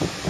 you